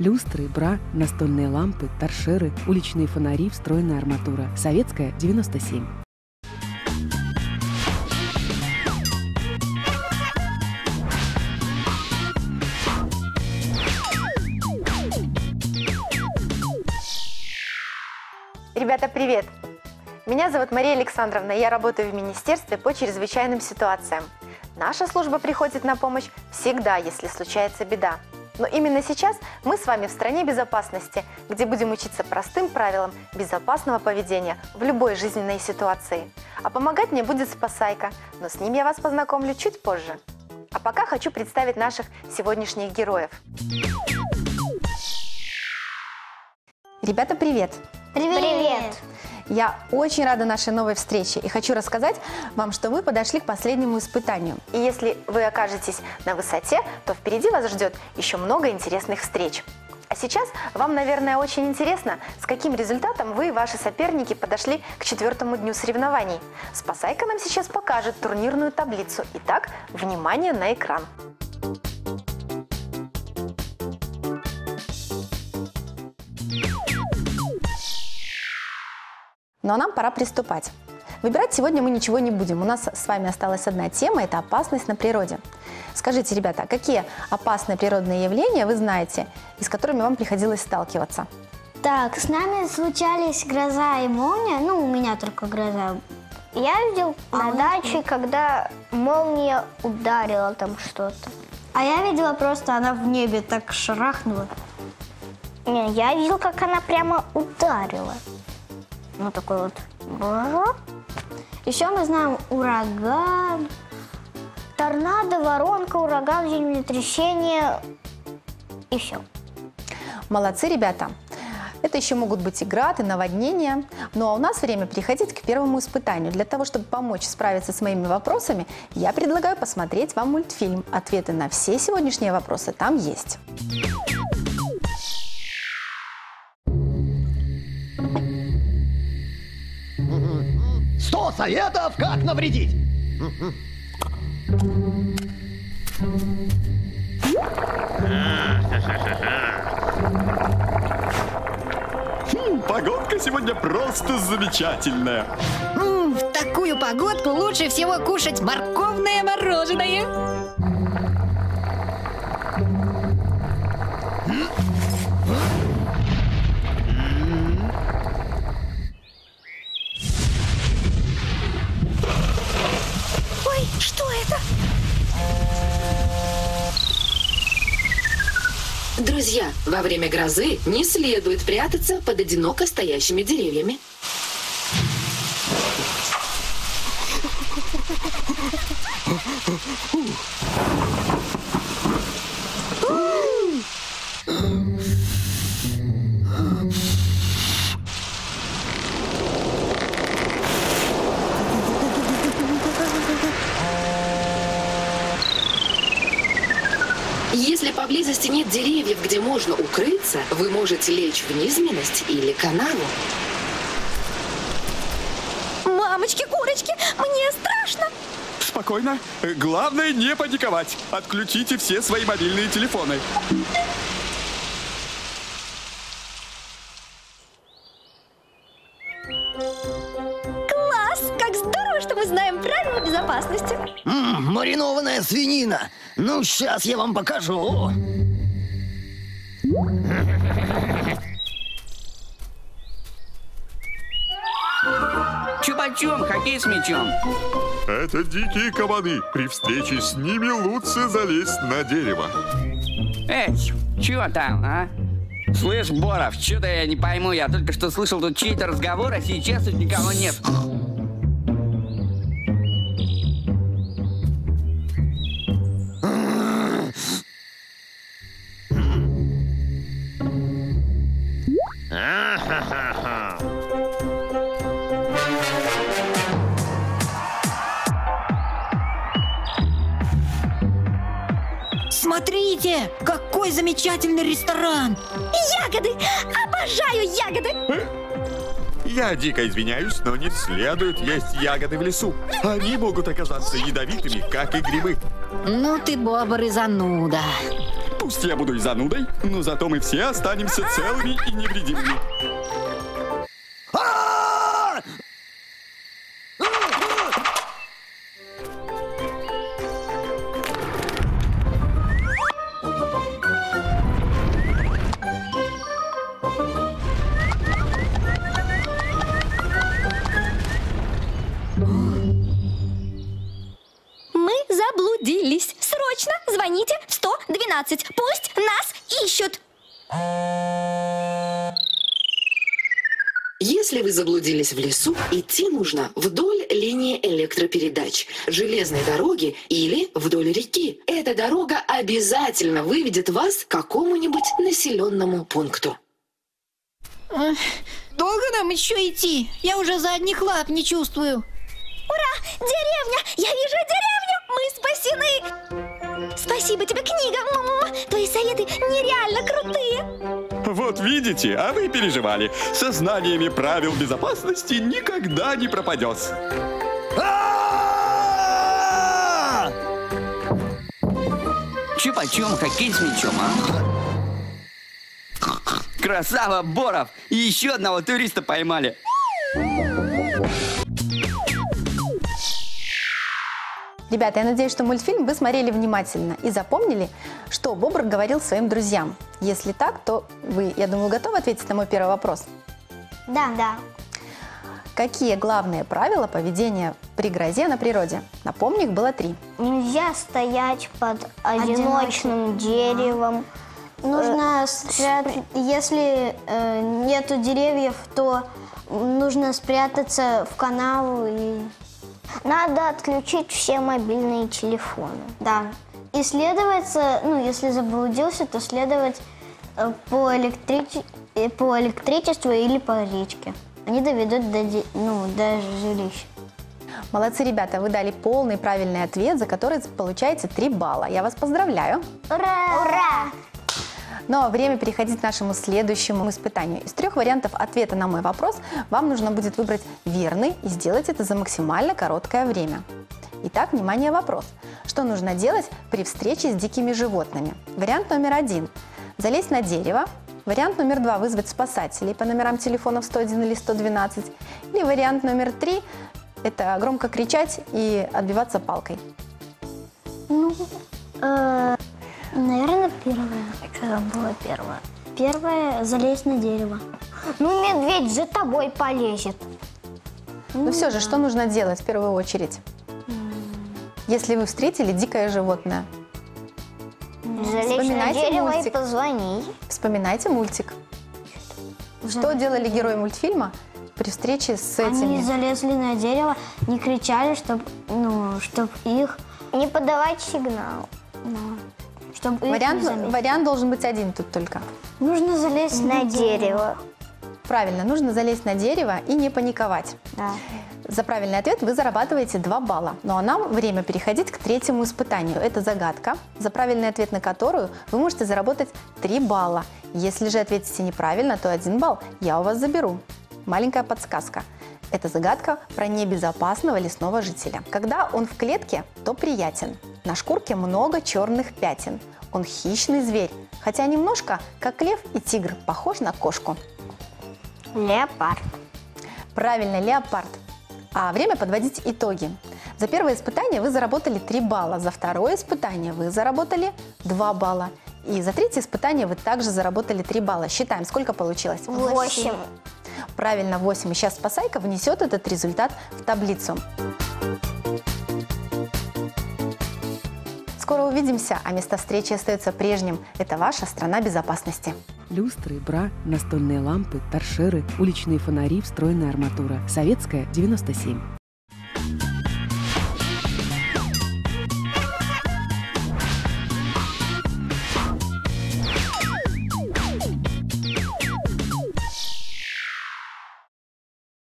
Люстры, бра, настольные лампы, торшеры, уличные фонари, встроенная арматура. Советская, 97. Ребята, привет! Меня зовут Мария Александровна, я работаю в Министерстве по чрезвычайным ситуациям. Наша служба приходит на помощь всегда, если случается беда. Но именно сейчас мы с вами в стране безопасности, где будем учиться простым правилам безопасного поведения в любой жизненной ситуации. А помогать мне будет спасайка, но с ним я вас познакомлю чуть позже. А пока хочу представить наших сегодняшних героев. Ребята, привет! Привет! Я очень рада нашей новой встрече и хочу рассказать вам, что вы подошли к последнему испытанию. И если вы окажетесь на высоте, то впереди вас ждет еще много интересных встреч. А сейчас вам, наверное, очень интересно, с каким результатом вы и ваши соперники подошли к четвертому дню соревнований. Спасайка нам сейчас покажет турнирную таблицу. Итак, внимание на экран. Ну а нам пора приступать. Выбирать сегодня мы ничего не будем. У нас с вами осталась одна тема – это опасность на природе. Скажите, ребята, какие опасные природные явления вы знаете и с которыми вам приходилось сталкиваться? Так, с нами случались гроза и молния. Ну, у меня только гроза. Я видел А на даче, когда молния ударила там что-то. А я видела просто, она в небе так шарахнула. Не, я видел, как она прямо ударила. Ну, такой вот. Еще мы знаем ураган. Торнадо, воронка, ураган, землетрясение и все. Молодцы, ребята! Это еще могут быть и град, и наводнения. Ну а у нас время переходить к первому испытанию. Для того, чтобы помочь справиться с моими вопросами, я предлагаю посмотреть вам мультфильм. Ответы на все сегодняшние вопросы там есть. Советов, как навредить. Хм, Погодка сегодня просто замечательная. М, В такую погодку лучше всего кушать морковное мороженое. Друзья, во время грозы не следует прятаться под одиноко стоящими деревьями. Если поблизости нет деревьев, где можно укрыться, вы можете лечь в низменность или канаву. Мамочки, курочки, мне страшно. Спокойно. Главное не паниковать. Отключите все свои мобильные телефоны. Класс! Как здорово, что мы знаем правила безопасности. М, маринованная свинина. Ну, сейчас я вам покажу. Чупа-чум, хоккей с мячом. Это дикие кабаны. При встрече с ними лучше залезть на дерево. Эй, чё там, а? Слышь, Боров, что-то я не пойму. Я только что слышал тут чей-то разговор, а сейчас тут никого нет. Какой замечательный ресторан. Ягоды! Обожаю ягоды! Я дико извиняюсь, но не следует есть ягоды в лесу. Они могут оказаться ядовитыми, как и грибы. Ну ты бобр и зануда. Пусть я буду и занудой, но зато мы все останемся целыми и невредимыми. Заблудились. Срочно звоните в 112. Пусть нас ищут. Если вы заблудились в лесу, идти нужно вдоль линии электропередач, железной дороги или вдоль реки. Эта дорога обязательно выведет вас к какому-нибудь населенному пункту. Эх, Долго нам еще идти? Я уже задних лап не чувствую. Ура! Деревня! Я вижу деревню! Мы спасены! Спасибо тебе, книга! М-м-м. Твои советы нереально крутые! Вот видите, а вы переживали. Со знаниями правил безопасности никогда не пропадешь. А! Че почем, хоккей с мячом, а? Красава, Боров! И еще одного туриста поймали. Ребята, я надеюсь, что мультфильм вы смотрели внимательно и запомнили, что Бобр говорил своим друзьям. Если так, то вы, я думаю, готовы ответить на мой первый вопрос? Да, да. Какие главные правила поведения при грозе на природе? Напомню, их было три. Нельзя стоять под одиночным Одиночным, деревом. Нужно спрятать, если э, нету деревьев, то нужно спрятаться в канаву и Надо отключить все мобильные телефоны. да. И следовать, ну, если заблудился, то следовать э, по, электриче- э, по электричеству или по речке. Они доведут до, ну, до жилища. Молодцы, ребята, вы дали полный правильный ответ, за который получаете 3 балла. Я вас поздравляю. Ура! Ура! Но время переходить к нашему следующему испытанию. Из трех вариантов ответа на мой вопрос вам нужно будет выбрать верный и сделать это за максимально короткое время. Итак, внимание, вопрос. Что нужно делать при встрече с дикими животными? Вариант номер один – залезть на дерево. Вариант номер два – вызвать спасателей по номерам телефонов 101 или 112. Или вариант номер три – это громко кричать и отбиваться палкой. Ну, э, наверное, первое. Что было первое? Первое – залезть на дерево. Ну, медведь за тобой полезет. Но все же, что нужно делать в первую очередь? Если вы встретили дикое животное, Залезь на Вспоминайте дерево и мультик. позвони. вспоминайте мультик. Что делали герои мультфильма при встрече с Они этими? залезли на дерево, не кричали, чтобы ну, чтоб их, Не подавать сигнал. Чтобы Вариант, вариант должен быть один тут только. Нужно залезть На дерево. Правильно, нужно залезть на дерево и не паниковать. Да. За правильный ответ вы зарабатываете 2 балла. Ну а нам время переходить к третьему испытанию. Это загадка, за правильный ответ на которую вы можете заработать 3 балла. Если же ответите неправильно, то 1 балл я у вас заберу. Маленькая подсказка. Это загадка про небезопасного лесного жителя. Когда он в клетке, то приятен. На шкурке много черных пятен. Он хищный зверь, хотя немножко, как лев и тигр, похож на кошку. Леопард. Правильно, леопард. А время подводить итоги. За первое испытание вы заработали 3 балла, за второе испытание вы заработали 2 балла. И за третье испытание вы также заработали 3 балла. Считаем, сколько получилось? Восемь. Правильно, 8. И сейчас Спасайка внесет этот результат в таблицу. Скоро увидимся, а место встречи остается прежним. Это ваша страна безопасности. Люстры, бра, настольные лампы, торшеры, уличные фонари, встроенная арматура. Советская, 97.